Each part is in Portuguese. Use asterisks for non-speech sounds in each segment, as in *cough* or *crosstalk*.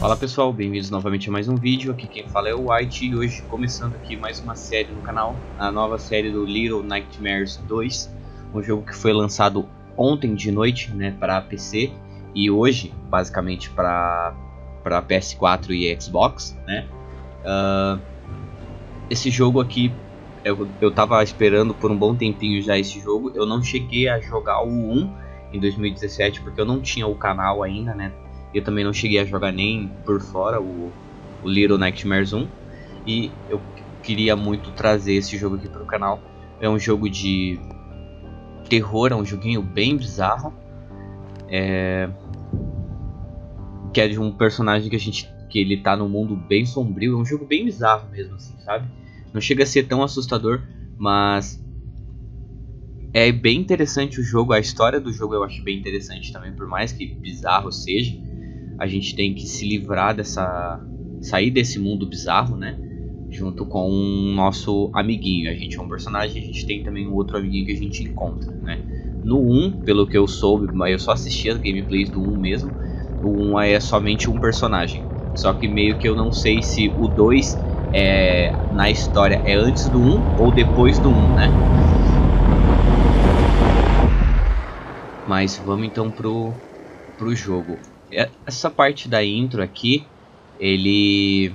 Fala pessoal, bem-vindos novamente a mais um vídeo, aqui quem fala é o White e hoje começando aqui mais uma série no canal, a nova série do Little Nightmares 2, um jogo que foi lançado ontem de noite né, para PC e hoje basicamente para PS4 e Xbox. Né? Uh, esse jogo aqui, eu, eu tava esperando por um bom tempinho já esse jogo, eu não cheguei a jogar o 1 em 2017 porque eu não tinha o canal ainda, né? Eu também não cheguei a jogar nem por fora o, o Little Nightmares 1. E eu queria muito trazer esse jogo aqui para o canal. É um jogo de terror, é um joguinho bem bizarro. É... Que é de um personagem que a gente. que ele tá no mundo bem sombrio. É um jogo bem bizarro mesmo, assim, sabe? Não chega a ser tão assustador, mas. É bem interessante o jogo, a história do jogo eu acho bem interessante também, por mais que bizarro seja a gente tem que se livrar dessa. sair desse mundo bizarro, né? Junto com o nosso amiguinho. A gente é um personagem, a gente tem também um outro amiguinho que a gente encontra, né? No 1, pelo que eu soube, mas eu só assisti as gameplays do 1 mesmo. O 1 é somente um personagem. Só que meio que eu não sei se o 2 é, na história é antes do 1 ou depois do 1, né? Mas vamos então pro, pro jogo. É, essa parte da intro aqui, ele...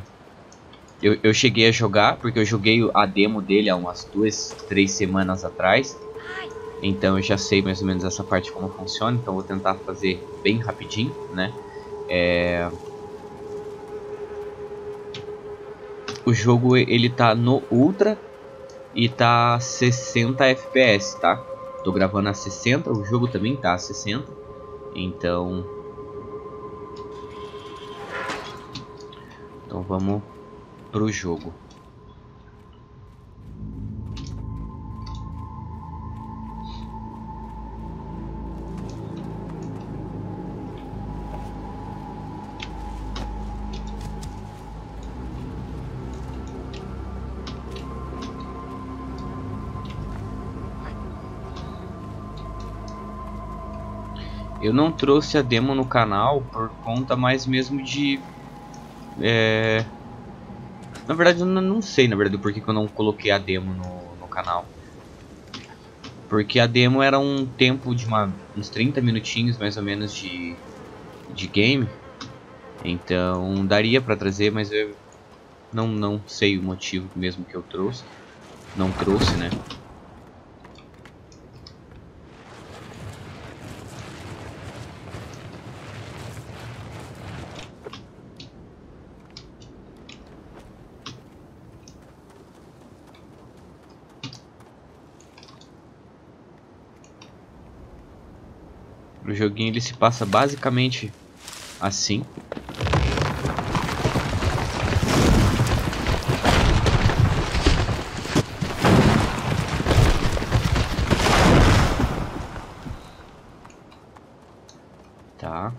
Eu, eu cheguei a jogar, porque eu joguei a demo dele há umas duas, três semanas atrás. Então eu já sei mais ou menos essa parte como funciona, então vou tentar fazer bem rapidinho, né? É... O jogo ele tá no Ultra e tá 60 FPS, tá? Tô gravando a 60, o jogo também tá a 60. Então Então vamos pro jogo. Eu não trouxe a demo no canal por conta mais mesmo de é... Na verdade, eu não sei, na verdade, por que eu não coloquei a demo no, no canal. Porque a demo era um tempo de uma, uns 30 minutinhos, mais ou menos, de, de game. Então, daria pra trazer, mas eu não, não sei o motivo mesmo que eu trouxe. Não trouxe, né? Joguinho ele se passa basicamente assim. Tá.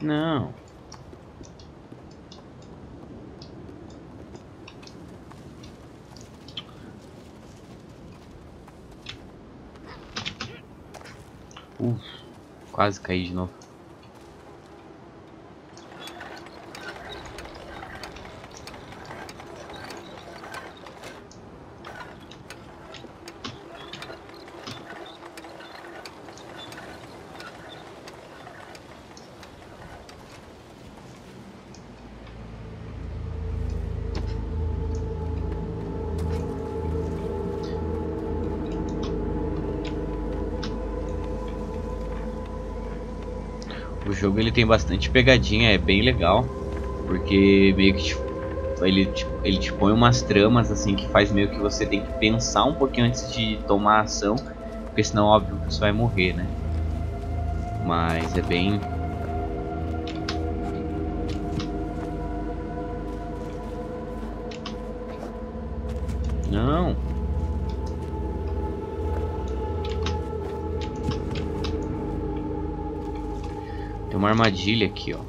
Não. Uf, quase caí de novo. Jogo ele tem bastante pegadinha, é bem legal, porque meio que tipo, ele, tipo, ele te põe umas tramas assim que faz meio que você tem que pensar um pouquinho antes de tomar ação, porque senão óbvio você vai morrer, né? Mas é bem armadilha aqui, ó.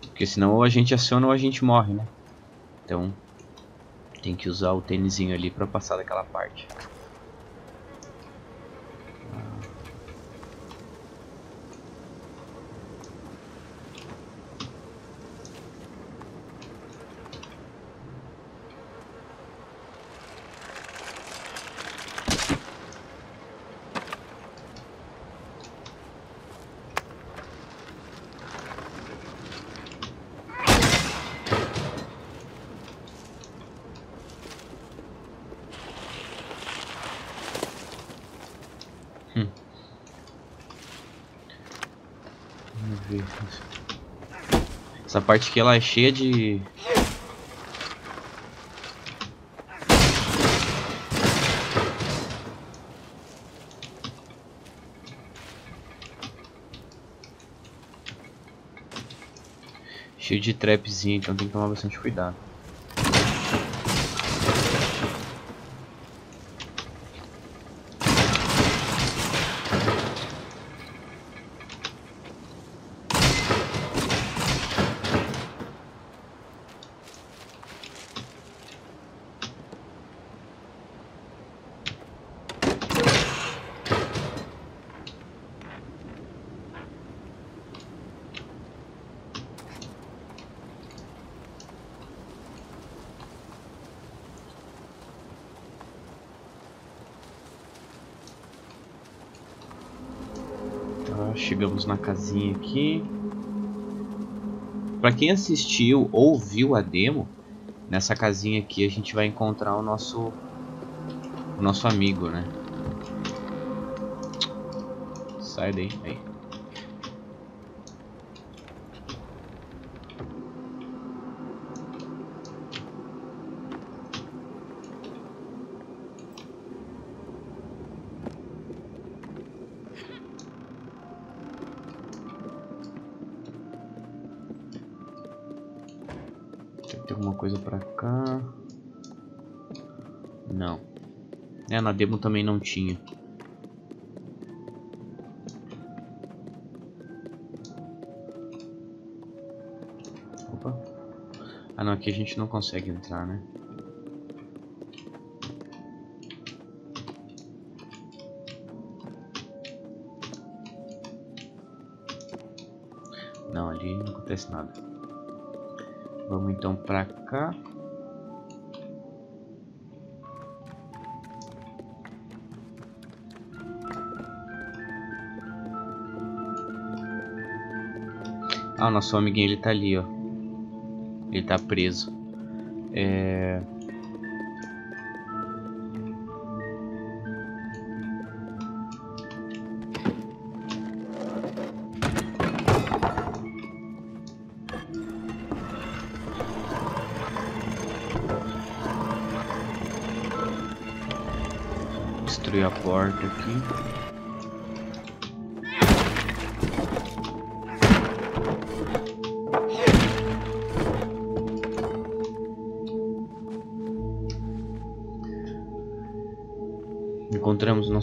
Porque senão ou a gente aciona ou a gente morre, né? Então tem que usar o tênisinho ali pra passar daquela parte. Essa parte aqui ela é cheia de... Cheio de trapzinho, então tem que tomar bastante cuidado. Chegamos na casinha aqui. Para quem assistiu ou viu a demo, nessa casinha aqui a gente vai encontrar o nosso o nosso amigo, né? Sai daí, aí. Demo também não tinha. Opa. Ah não, aqui a gente não consegue entrar, né? Não, ali não acontece nada. Vamos então para cá. Ah, o nosso amiguinho ele tá ali, ó. Ele tá preso. É... destruir a porta aqui.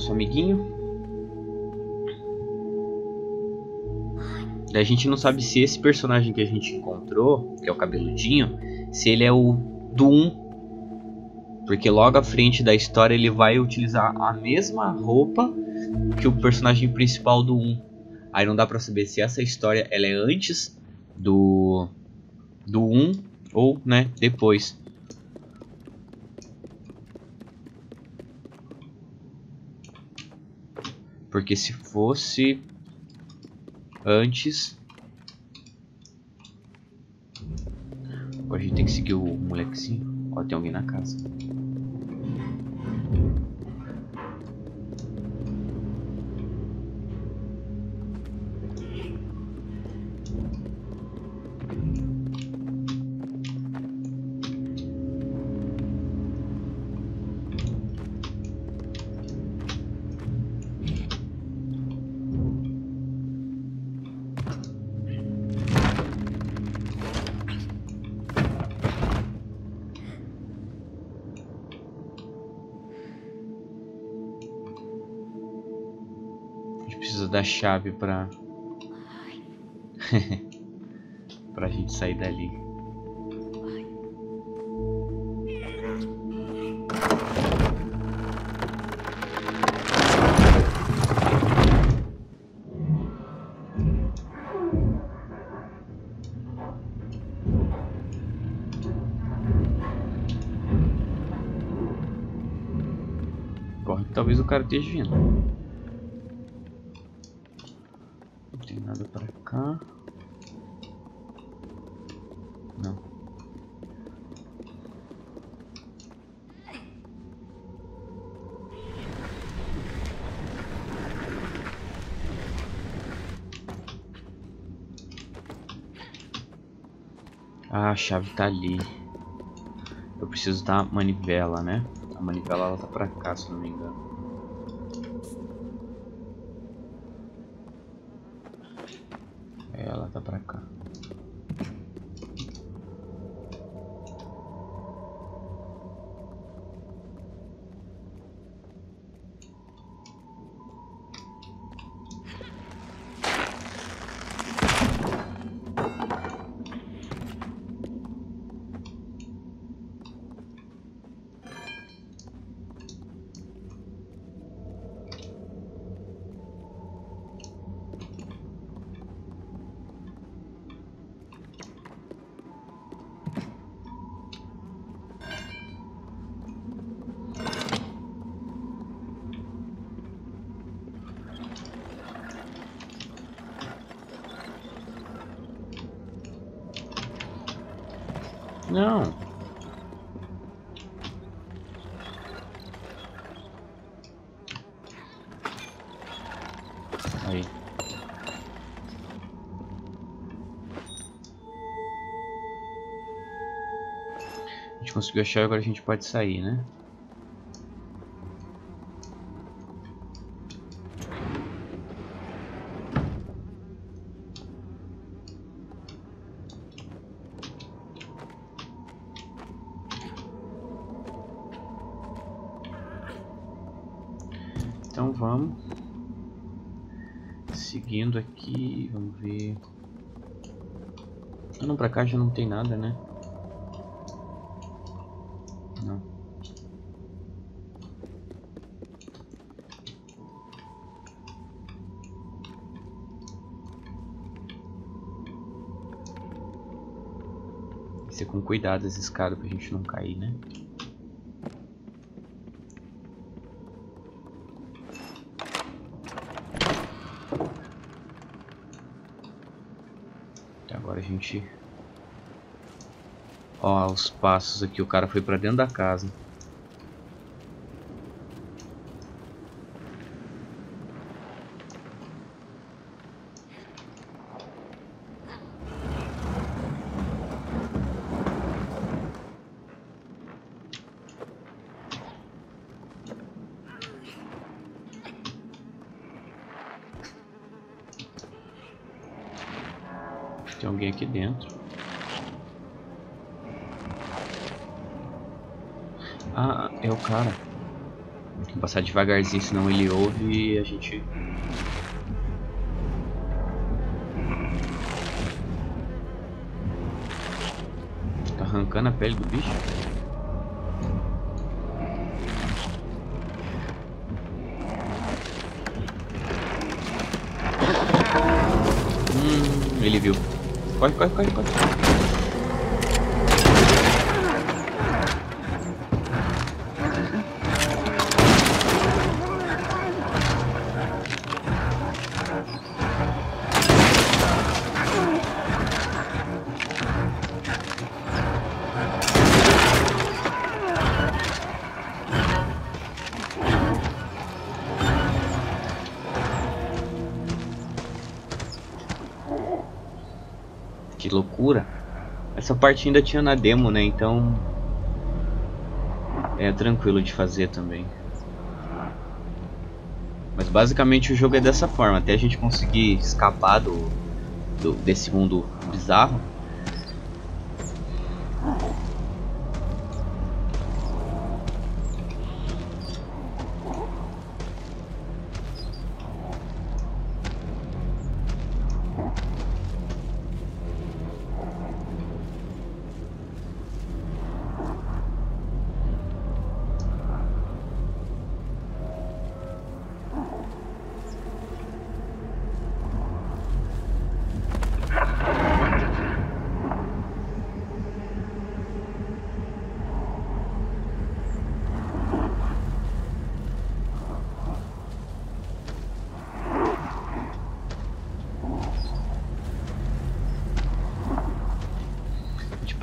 Nosso amiguinho. A gente não sabe se esse personagem que a gente encontrou, que é o cabeludinho, se ele é o do 1 porque logo à frente da história ele vai utilizar a mesma roupa que o personagem principal do 1. Aí não dá pra saber se essa história ela é antes do do 1 ou, né, depois. Porque se fosse antes Agora a gente tem que seguir o molequezinho. Ó, tem alguém na casa. Chave pra... *laughs* pra gente sair dali. Corre talvez o cara esteja vindo. Tem nada pra cá. Não. Ah, a chave tá ali. Eu preciso da manivela, né? A manivela ela tá pra cá, se não me engano. Não. Aí. A gente conseguiu achar, agora a gente pode sair, né? Então vamos. Seguindo aqui, vamos ver. Ah, não, pra cá já não tem nada, né? Não. Ser com cuidado essa escada pra gente não cair, né? Agora a gente... Ó, os passos aqui. O cara foi pra dentro da casa. Tem alguém aqui dentro. Ah, é o cara. Tem que passar devagarzinho, senão ele ouve e a gente... Tá arrancando a pele do bicho? Hum, ele viu. Corre, corre, corre, corre. Que loucura. Essa parte ainda tinha na demo, né? Então... É tranquilo de fazer também. Mas basicamente o jogo é dessa forma. Até a gente conseguir escapar do, do desse mundo bizarro.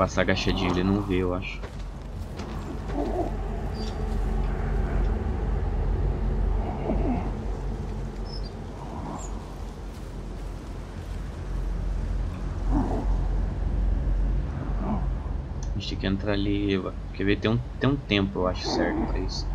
Passar agachadinho ele não vê, eu acho. A gente tem que entrar ali. Quer ver? Tem um, tem um tempo, eu acho certo pra isso.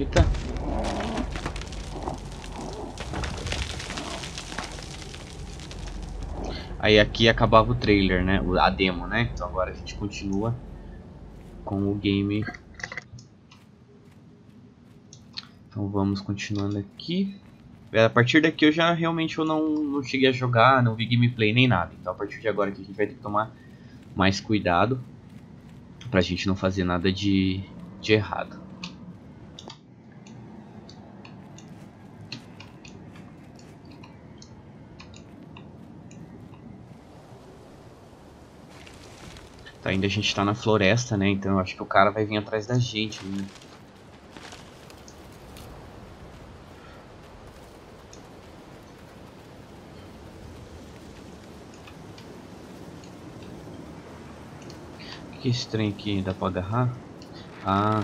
Eita. Aí aqui acabava o trailer, né? A demo, né? Então agora a gente continua com o game. Então vamos continuando aqui. A partir daqui eu já realmente eu não, não cheguei a jogar, não vi gameplay nem nada. Então a partir de agora a gente vai ter que tomar mais cuidado pra gente não fazer nada de, de errado. Tá, ainda a gente tá na floresta, né? Então eu acho que o cara vai vir atrás da gente, né? O que é esse trem aqui? Dá pra agarrar? Ah.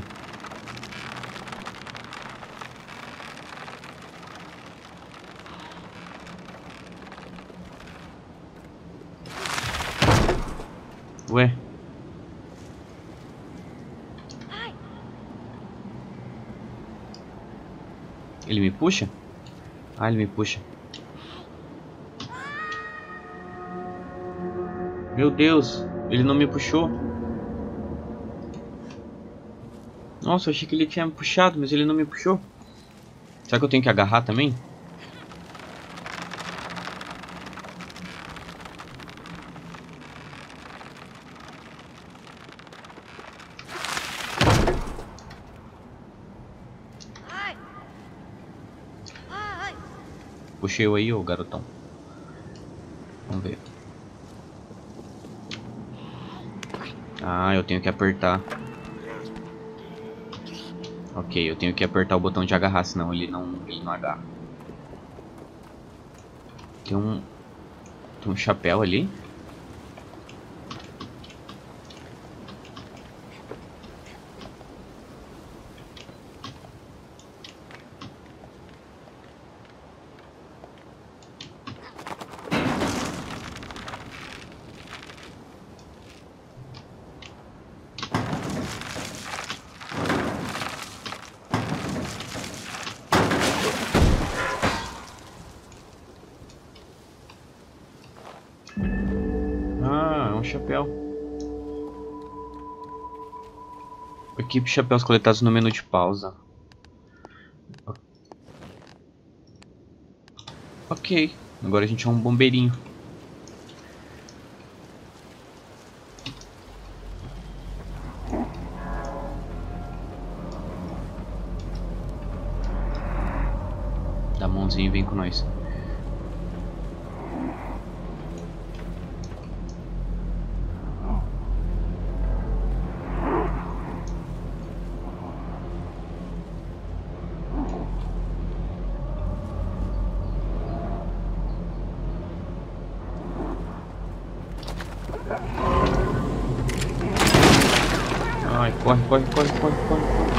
Ué? Ele me puxa? Ah, ele me puxa. Meu Deus, ele não me puxou. Nossa, achei que ele tinha me puxado, mas ele não me puxou. Será que eu tenho que agarrar também? Puxei eu aí, ô garotão. Vamos ver. Ah, eu tenho que apertar. Ok, eu tenho que apertar o botão de agarrar, senão ele não, ele não agarra. Tem um... Tem um chapéu ali. Equipe chapéus coletados no menu de pausa. Ok, agora a gente é um bombeirinho. Dá a mãozinha vem com nós. Ai, corre, corre, corre, corre, corre, corre.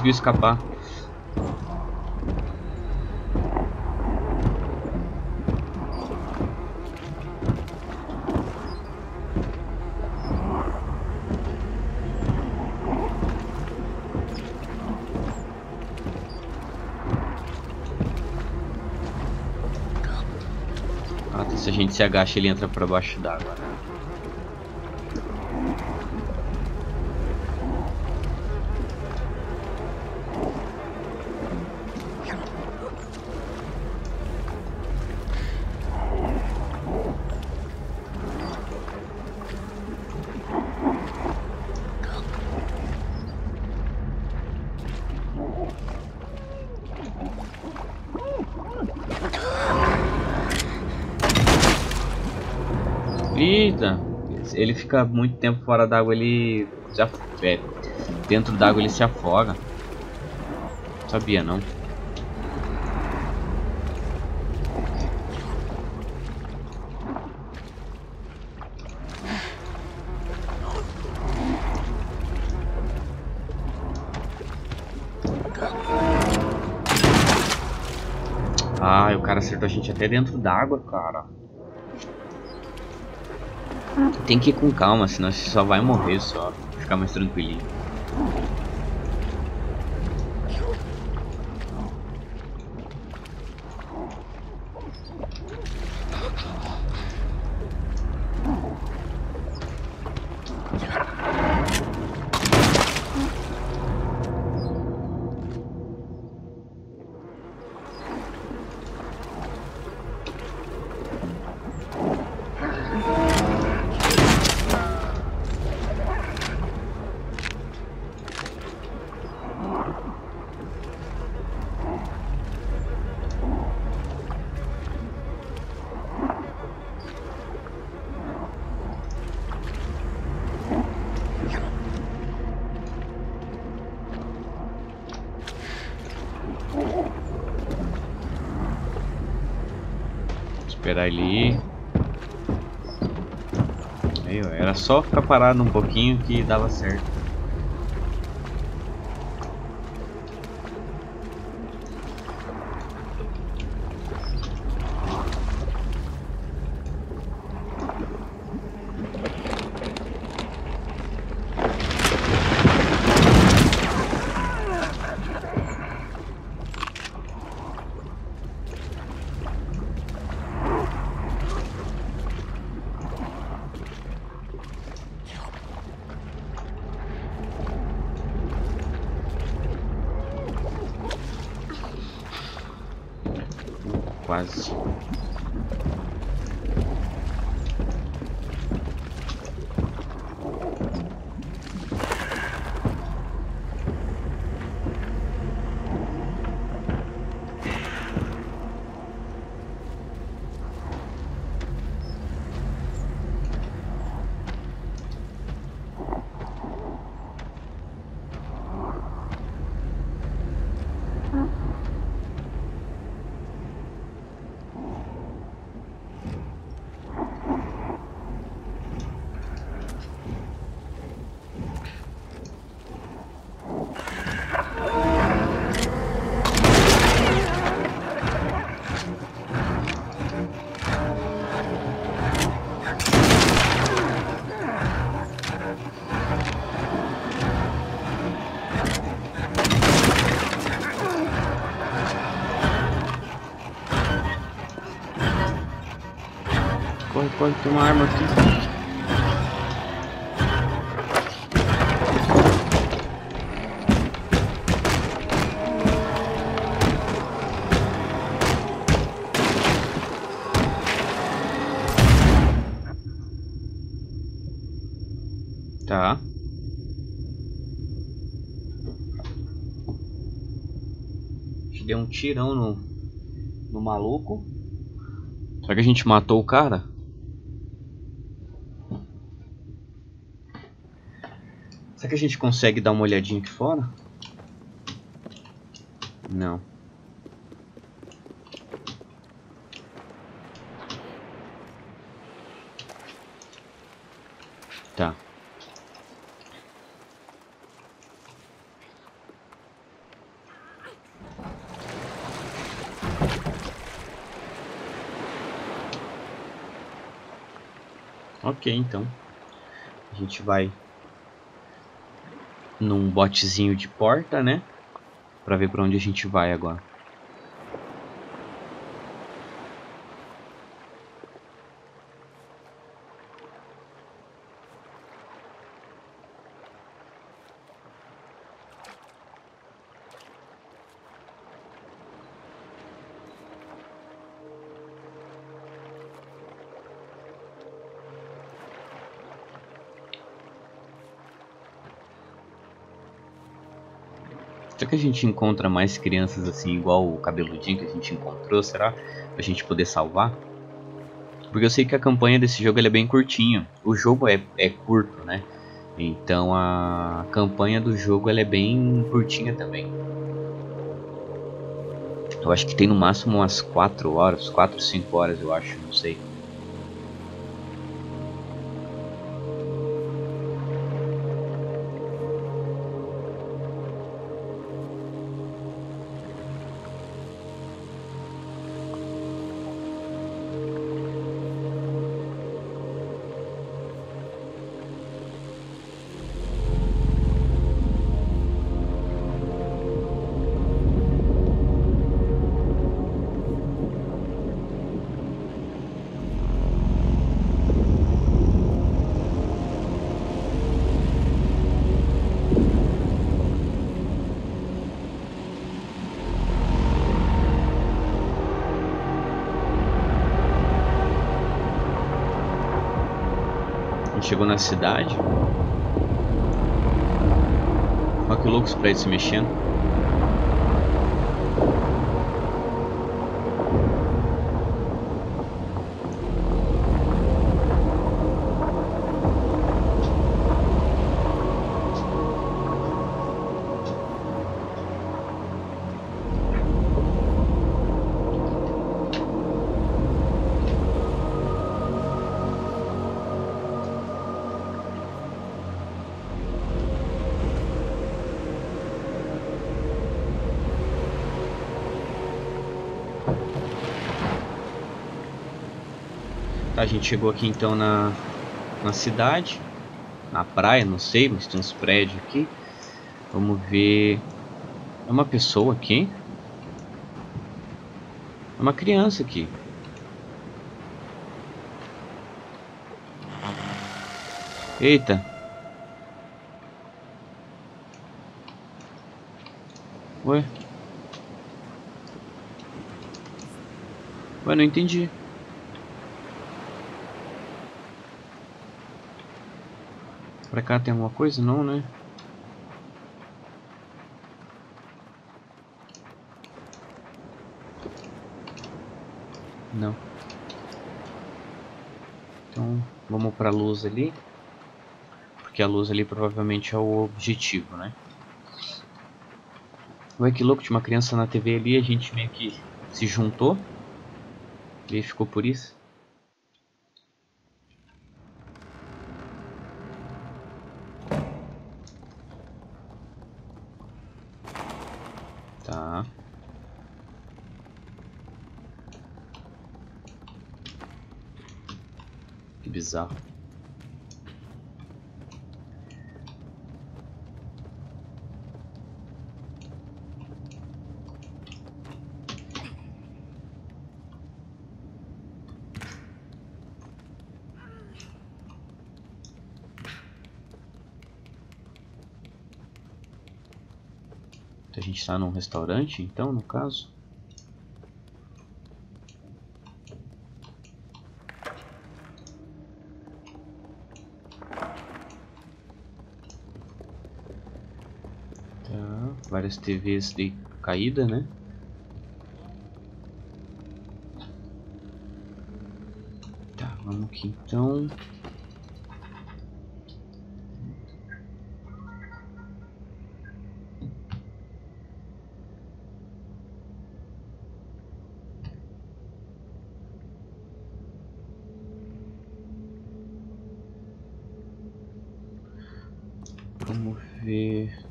conseguiu escapar. Ah, tá, se a gente se agacha, ele entra para baixo d'água. Né? Ele fica muito tempo fora d'água, ele já é, dentro d'água ele se afoga. Sabia não? Ah, o cara acertou a gente até dentro d'água, cara. Tem que ir com calma, senão você só vai morrer só. Ficar mais tranquilinho. Esperar ele ir. Era só ficar parado um pouquinho que dava certo. Quase. Corre, tem uma arma aqui. Tá. Deu um tirão no, no maluco. Será que a gente matou o cara? Será que a gente consegue dar uma olhadinha aqui fora? Não. Tá. Ok, então. A gente vai num botezinho de porta, né? Pra ver pra onde a gente vai agora. Será que a gente encontra mais crianças assim, igual o cabeludinho que a gente encontrou? Será? Pra gente poder salvar? Porque eu sei que a campanha desse jogo é bem curtinha. O jogo é, é curto, né? Então a campanha do jogo é bem curtinha também. Eu acho que tem no máximo umas 4 horas, 4, 5 horas eu acho, não sei. Chegou na cidade. Olha que louco os prédios se mexendo. A gente chegou aqui então na, na cidade, na praia, não sei, mas tem uns prédios aqui. Vamos ver. É uma pessoa aqui. É uma criança aqui. Eita. Ué? Ué, não entendi. Pra cá tem alguma coisa? Não, né? Não. Então, vamos pra luz ali. Porque a luz ali provavelmente é o objetivo, né? Ué, que louco, tinha uma criança na TV ali, a gente meio que se juntou. E ficou por isso. Bizarro. A gente está num restaurante, então, no caso. Várias TVs de caída, né? Tá, vamos aqui então. Vamos ver.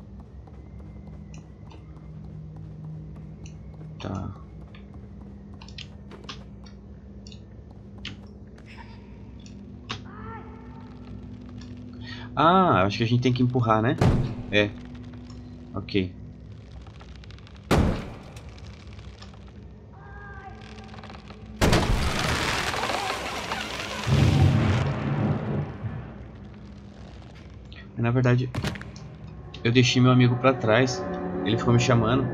Ah, acho que a gente tem que empurrar, né? É. Ok. Na verdade, eu deixei meu amigo pra trás. Ele ficou me chamando.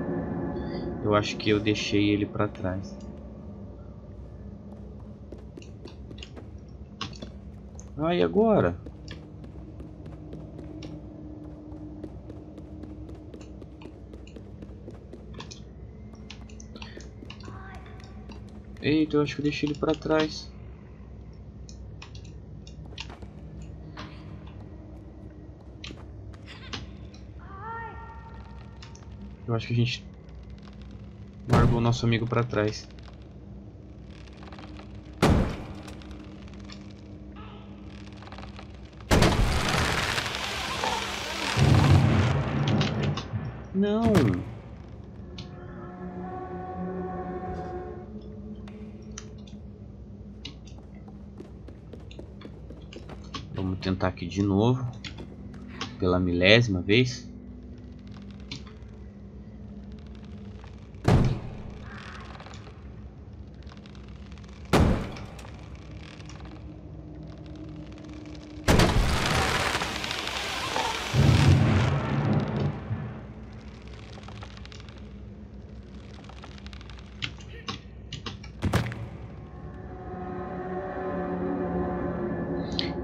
Eu acho que eu deixei ele pra trás. Ah, e agora? Eita, eu acho que eu deixei ele pra trás. Eu acho que a gente largou o nosso amigo pra trás. Não! Aqui de novo. Pela milésima vez.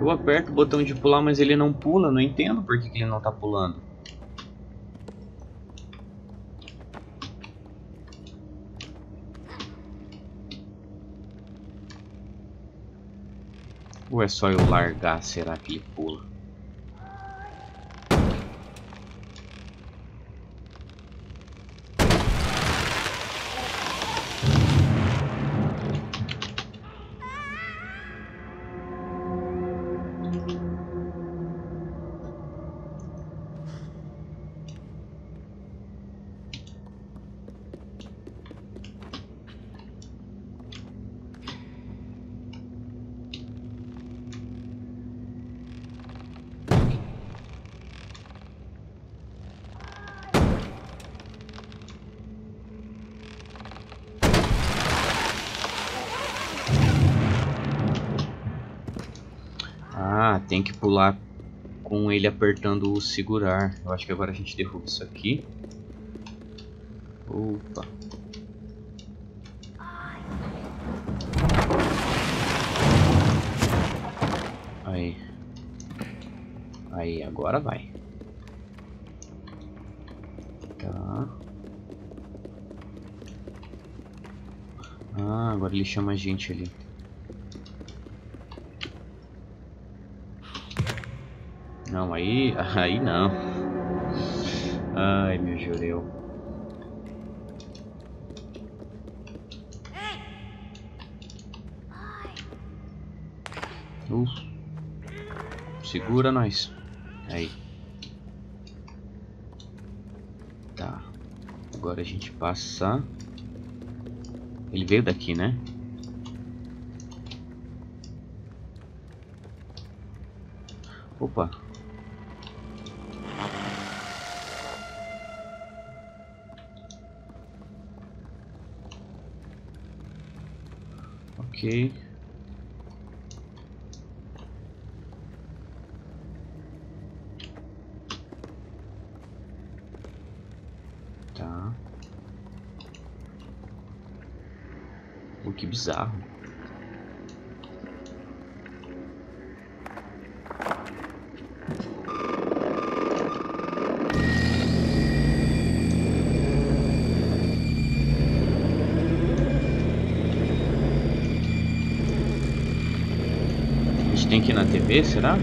Eu aperto o botão de pular, mas ele não pula. Não entendo por que, ele não tá pulando. Ou é só eu largar, será que ele pula? Ah, tem que pular com ele apertando o segurar. Eu acho que agora a gente derruba isso aqui. Opa. Aí. Aí, agora vai. Tá. Ah, agora ele chama a gente ali. Não, aí, *laughs* aí não. Ai, meu jureu. Uh. Segura nós. Aí. Tá. Agora a gente passa. Ele veio daqui, né? Opa. Ok. Tá. O que bizarro. A gente TV, será?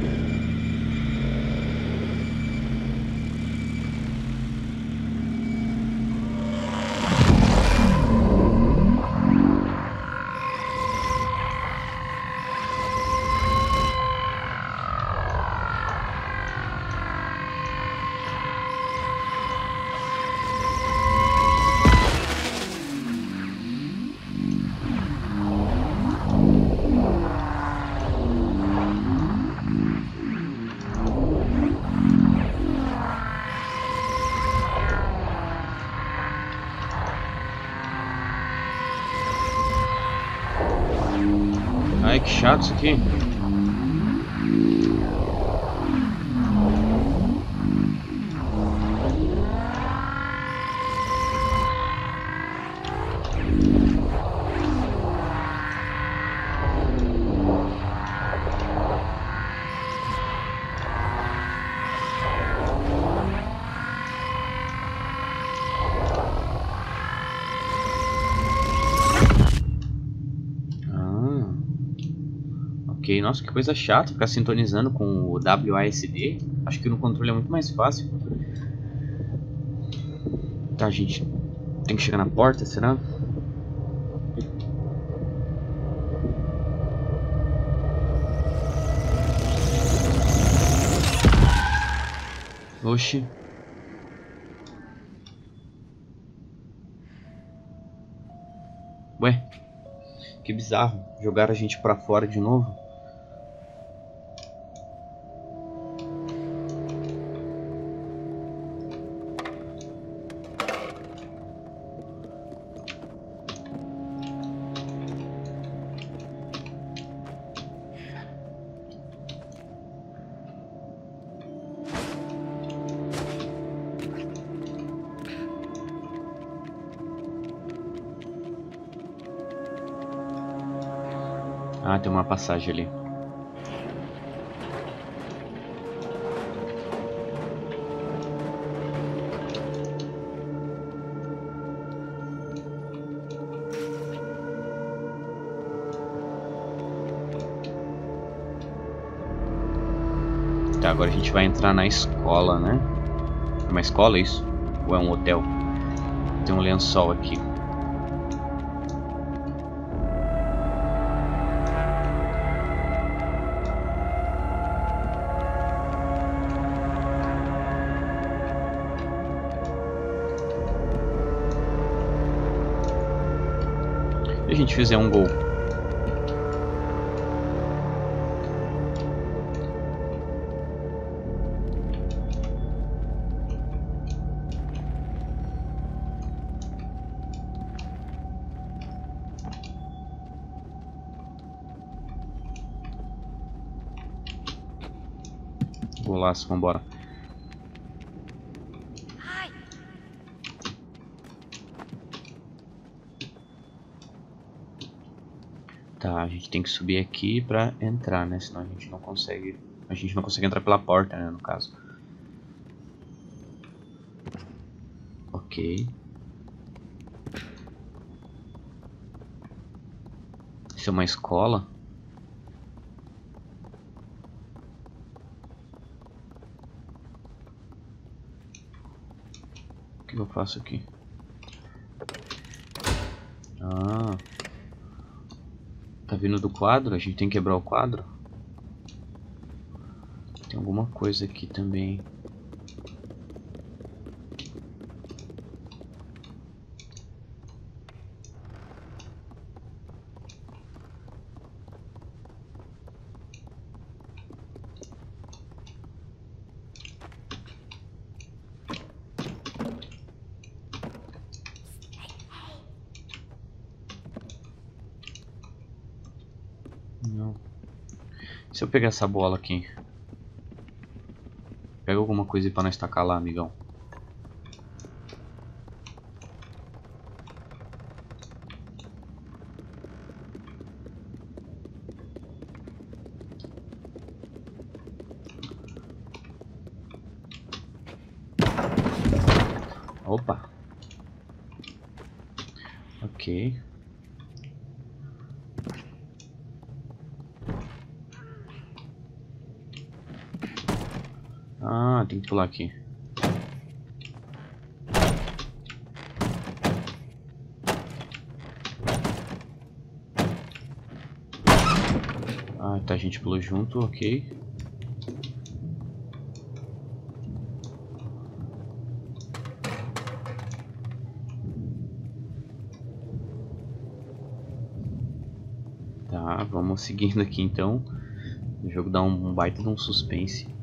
Ai, que chato isso aqui. Nossa, que coisa chata ficar sintonizando com o WASD. Acho que no controle é muito mais fácil. Tá, gente. Tem que chegar na porta, será? Oxi. Ué, que bizarro. Jogaram a gente pra fora de novo. Uma passagem ali. Tá, agora a gente vai entrar na escola, né? É uma escola isso? Ou é um hotel? Tem um lençol aqui. Gente fizer um gol? Golaço, vambora. Tá, a gente tem que subir aqui pra entrar, né? Senão a gente não consegue... A gente não consegue entrar pela porta, né? No caso. Ok. Isso é uma escola? O que eu faço aqui? Ah... Tá vindo do quadro? A gente tem que quebrar o quadro? Tem alguma coisa aqui também. Não. Se eu pegar essa bola aqui. Pega alguma coisa aí pra nós tacar lá, amigão. Opa. Ok. Ah, tem que pular aqui. Ah, tá, a gente pulou junto, ok. Tá, vamos seguindo aqui então. O jogo dá um baita de um suspense.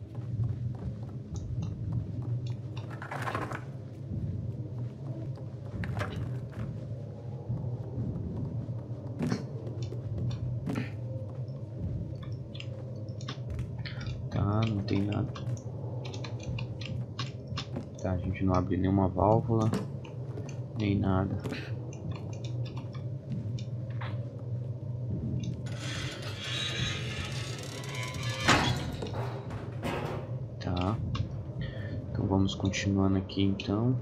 Não tem nada. Tá, a gente não abre nenhuma válvula, nem nada. Tá. Então vamos continuando aqui então.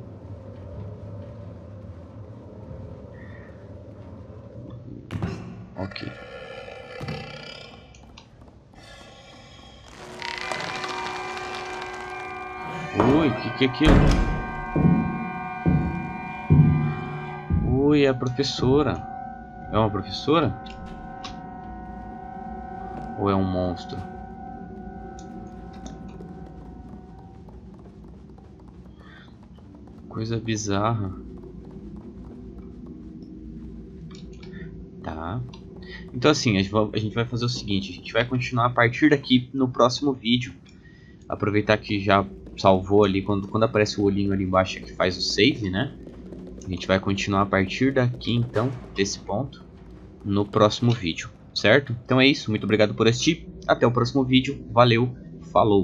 Ok. Que, que é aquilo? Ui, é a professora. É uma professora? Ou é um monstro? Coisa bizarra. Tá. Então assim, a gente vai fazer o seguinte, a gente vai continuar a partir daqui no próximo vídeo. Aproveitar que já salvou ali, quando, quando aparece o olhinho ali embaixo que faz o save, né? A gente vai continuar a partir daqui então, desse ponto, no próximo vídeo, certo? Então é isso, muito obrigado por assistir, até o próximo vídeo, valeu, falou!